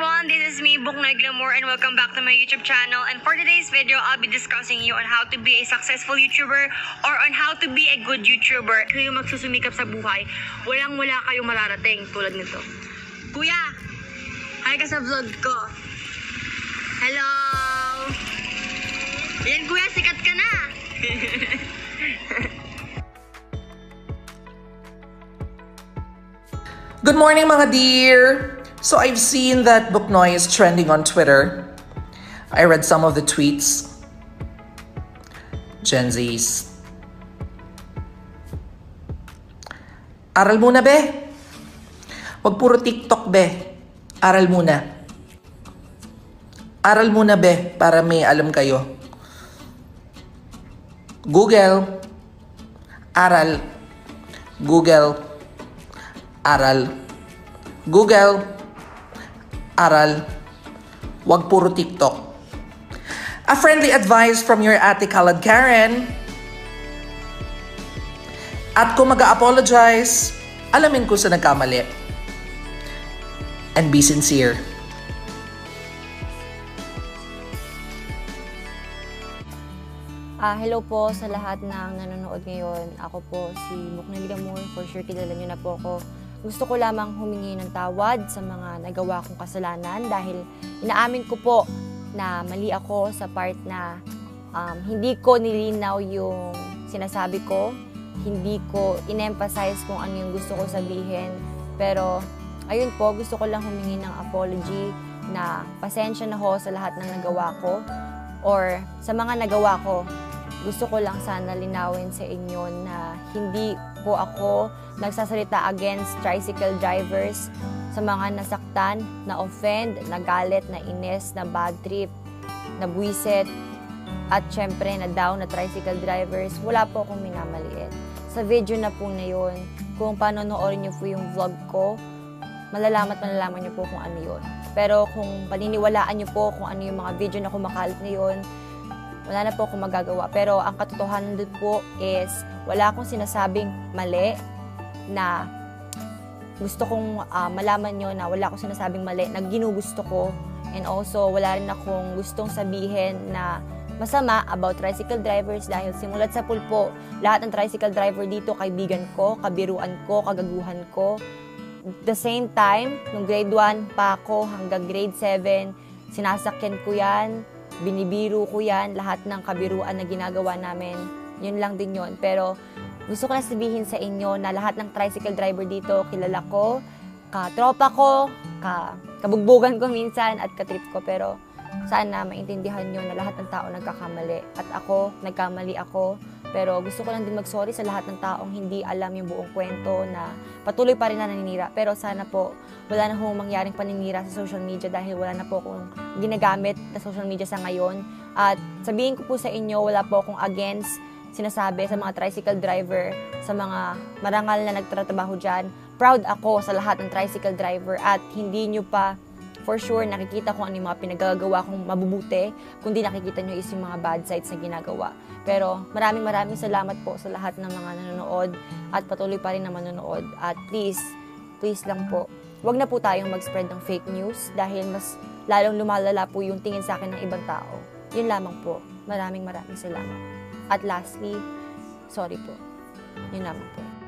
everyone, this is me, Buknoy Glamour, and welcome back to my YouTube channel. And for today's video, I'll be discussing you on how to be a successful YouTuber or on how to be a good YouTuber. Kayo magsusumikap sa buhay, walang-wala kayong mararating tulad nito. Kuya, hi ka sa vlog ko. Hello! Yan kuya, sikat ka na! Good morning mga dear! So I've seen that Buknoy is trending on Twitter. I read some of the tweets. Gen Zs. Aral muna be. Huwag puro TikTok be. Aral muna. Aral muna be para may alam kayo. Google. Aral. Google. Aral. Google. Aral. Huwag puro TikTok. A friendly advice from your ate Kalad Karen. At kung mag-apologize, alamin ko sa nagkamali. And be sincere. Ah, hello po sa lahat ng nanonood ngayon. Ako po si Muknel Gamur. For sure, kilala niyo na po ako. Gusto ko lamang humingi ng tawad sa mga nagawa kong kasalanan dahil inaamin ko po na mali ako sa part na um, hindi ko nilinaw yung sinasabi ko. Hindi ko in-emphasize kung ano yung gusto ko sabihin. Pero, ayun po, gusto ko lang humingi ng apology na pasensya na ho sa lahat ng nagawa ko or sa mga nagawa ko gusto ko lang sana linawin sa inyo na hindi po ako nagsasalita against tricycle drivers sa mga nasaktan, na-offend, nagalit, na-ines, na bad trip, na buwisit, at syempre na down na tricycle drivers, wala po akong minamaliit. Sa video na po na yun, kung panonoodin niyo po yung vlog ko, malalaman at malalaman niyo po kung ano yun. Pero kung paniniwalaan niyo po kung ano yung mga video na kumakalat na yun, wala na po akong magagawa. Pero ang katotohanan doon po is wala akong sinasabing mali na gusto kong uh, malaman nyo na wala akong sinasabing mali na ginugusto ko. And also, wala rin akong gustong sabihin na masama about tricycle drivers dahil simulat sa pulpo, lahat ng tricycle driver dito, kaibigan ko, kabiruan ko, kagaguhan ko. The same time, nung grade 1 pa ako hanggang grade 7, sinasakyan ko yan, binibiro ko yan, lahat ng kabiruan na ginagawa namin, yun lang din yun. Pero gusto ko na sabihin sa inyo na lahat ng tricycle driver dito, kilala ko, katropa ko, ka, kabugbugan ko minsan at katrip ko. Pero sana maintindihan nyo na lahat ng tao nagkakamali. At ako, nagkamali ako. Pero gusto ko lang din mag-sorry sa lahat ng taong hindi alam yung buong kwento na patuloy pa rin na naninira. Pero sana po, wala na hong mangyaring paninira sa social media dahil wala na po akong ginagamit na social media sa ngayon. At sabihin ko po sa inyo, wala po akong against sinasabi sa mga tricycle driver, sa mga marangal na nagtatrabaho dyan. Proud ako sa lahat ng tricycle driver at hindi nyo pa for sure nakikita ko ano yung mga pinagagawa kong mabubuti, kundi nakikita nyo is yung mga bad sides na ginagawa. Pero maraming maraming salamat po sa lahat ng mga nanonood at patuloy pa rin na manonood. At please, please lang po, wag na po tayong mag-spread ng fake news dahil mas lalong lumalala po yung tingin sa akin ng ibang tao. Yun lamang po. Maraming maraming salamat. At lastly, sorry po. Yun lamang po.